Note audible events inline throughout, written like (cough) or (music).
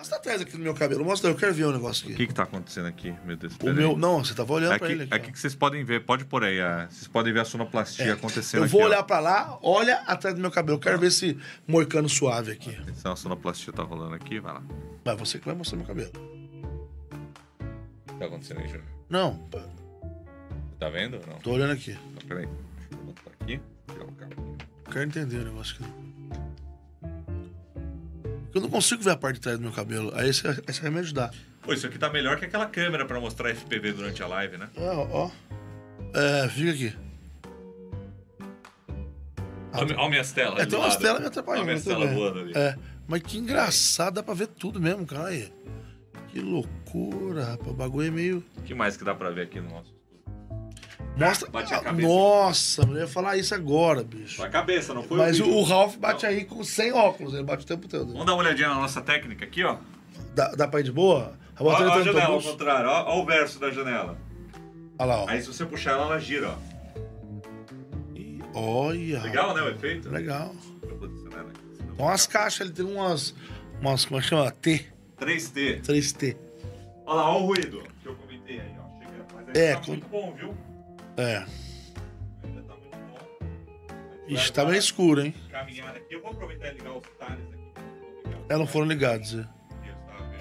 Mostra atrás aqui do meu cabelo. Mostra, eu quero ver um negócio O aqui. que que tá acontecendo aqui, meu Deus? O meu. Não, você tava olhando pra Aqui, ele aqui. aqui ó. que vocês podem ver, pode por aí. ah, Vocês podem ver a sonoplastia É, acontecendo Eu vou aqui, ó. olhar pra lá, olha atrás do meu cabelo. Eu quero ver esse moicano suave aqui. Atenção, a sonoplastia tá rolando aqui, vai lá. Vai, você que vai mostrar meu cabelo. O que tá acontecendo aí, Júnior? Não, Tá vendo ou não? tô olhando aqui. Então, peraí. Deixa eu botar aqui. Tirar o cabo. Quero entender o negócio aqui. Eu não consigo ver a parte de trás do meu cabelo. Aí você, aí você vai me ajudar. Pô, isso aqui tá melhor que aquela câmera pra mostrar FPV durante a live, né? Ó, ó. É, fica aqui. Olha minhas telas. É, ali tem do umas lado. telas me atrapalhando. Olha minhas tudo telas bem. voando ali. É, mas que engraçado, dá pra ver tudo mesmo, cara. Que loucura, rapaz. O bagulho é meio. O que mais que dá pra ver aqui no nosso? Mostra. bate a cabeça. Nossa, eu ia falar isso agora, bicho. A cabeça, não foi Mas o, o Ralph bate aí com sem óculos, ele bate o tempo todo. Vamos dar uma olhadinha na nossa técnica aqui, ó. Dá, dá pra ir de boa? A Olha bateria a tá janela ao contrário, ó, ó o verso da janela. Olha lá, ó. Aí se você puxar ela, ela gira, ó. E- Olha. Legal, né, o efeito? Legal. Senão Tem umas caixas, ele tem umas. umas como é que chama? T. 3T. 3T. Olha lá, ó o ruído que eu comentei aí, ó. Chega, mas aí É, tá com- muito bom, viu? É. Ainda tá muito bom. Ixi, tá meio escuro, hein? Caminhar aqui. Eu vou aproveitar e ligar os talhos aqui. É, não foram ligados. É,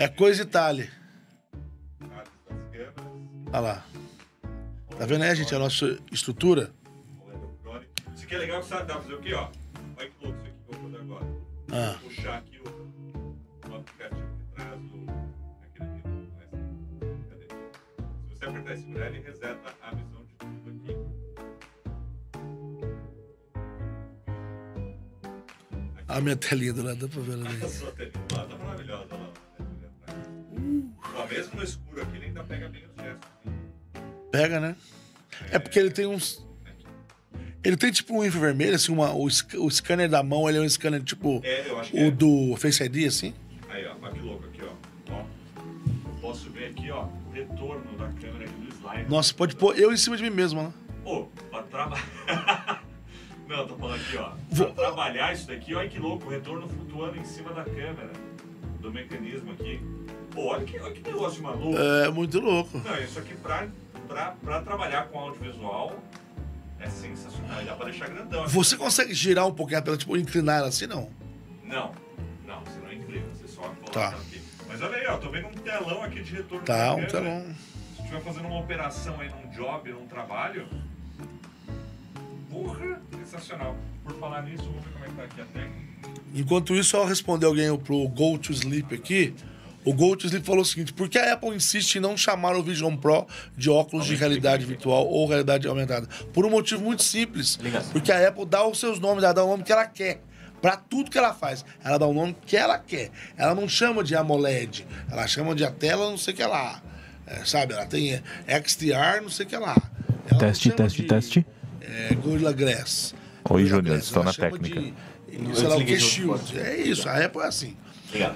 É coisa Itália. Olha lá. Tá vendo aí, gente? A nossa estrutura? Isso aqui é legal sabe, dá pra fazer o quê, ó? Olha que louco isso aqui que eu vou fazer agora. Ah. Vou puxar aqui o, o aplicativo que traz o. aquele aqui. não? Se você apertar e segurar, ele reseta a visão A minha telinha do lado, dá pra ver ela A ali. sua telinha lá tá maravilhosa, olha lá. Ó, mesmo no escuro aqui, ele ainda pega bem os gestos. Pega, né? É porque ele tem uns. Ele tem tipo um infravermelho, assim, uma, o, o scanner da mão, ele é um scanner tipo É, eu acho que o é. do Face ID, assim. Aí, ó, olha que louco aqui, ó. ó. Eu posso ver aqui, ó, o retorno da câmera aqui do slide. Nossa, pode pôr eu em cima de mim mesmo, né? Pô, pra trabalhar. (laughs) Aqui, ó. Vou- trabalhar isso daqui, olha que louco, o retorno flutuando em cima da câmera. Do mecanismo aqui. Pô, olha que, olha que negócio maluco. É muito louco. Não, isso aqui pra, pra, pra trabalhar com audiovisual é sensacional. Dá pra deixar grandão. aqui. Você consegue girar um pouquinho a tela, tipo, inclinar ela assim, não? Não, não, você não inclina, você só coloca Tá. aqui. Mas olha aí, ó, tô vendo um telão aqui de retorno Tá, um telão. Se estiver fazendo uma operação aí num job, num trabalho. Porra, sensacional. Por falar nisso, vamos ver como é que tá aqui a técnica. Enquanto isso, ao responder alguém pro Go to Sleep aqui, o Go to Sleep falou o seguinte: por que a Apple insiste em não chamar o Vision Pro de óculos de realidade virtual ou realidade aumentada? Por um motivo muito simples. Porque a Apple dá os seus nomes, ela dá o nome que ela quer. Pra tudo que ela faz, ela dá o nome que ela quer. Ela não chama de AMOLED, ela chama de a tela não sei o que lá. É, sabe, ela tem XDR não sei o que lá. Ela Teste, teste, de, teste. É, Gorilla Glass. Oi, Júnior, ela na técnica. De, sei lá o que, Shield. É isso, a Apple é assim. Obrigado.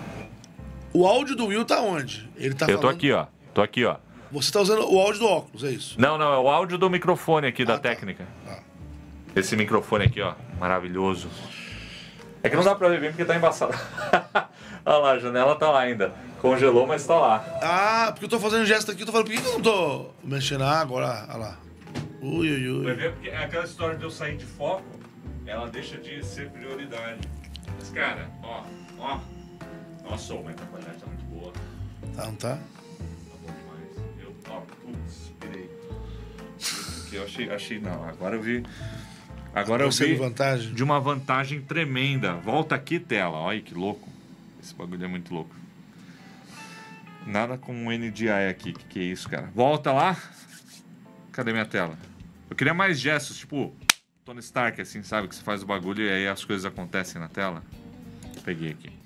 O áudio do Will tá onde? Ele tá Eu tô falando- aqui, ó. Tô aqui, ó. Você tá usando o áudio do óculos, é isso? Não, não, é o áudio do microfone aqui da Ah, tá. técnica. Tá. Esse microfone aqui, ó. Maravilhoso. É que não dá pra ver bem porque tá embaçado. (laughs) Olha lá, a janela tá lá ainda. Congelou, mas tá lá. Ah, porque eu tô fazendo gesto aqui, eu tô falando, por que que eu não tô mexendo? Ah, agora, olha lá. Ui, ui, Vai ui. ver porque é aquela história de eu sair de foco, ela deixa de ser prioridade. Mas, cara, ó, ó. Nossa, mas a qualidade tá muito boa. Tá, não tá? Tá bom demais. Eu, ó, putz, pirei. Porque eu achei, achei, não, agora eu vi. Agora eu vi vantagem? de uma vantagem tremenda. Volta aqui, tela. Olha que louco. Esse bagulho é muito louco. Nada com um NDI aqui. Que que é isso, cara? Volta lá. Cadê minha tela? Eu queria mais gestos, tipo Tony Stark, assim, sabe? Que você faz o bagulho e aí as coisas acontecem na tela. Peguei aqui.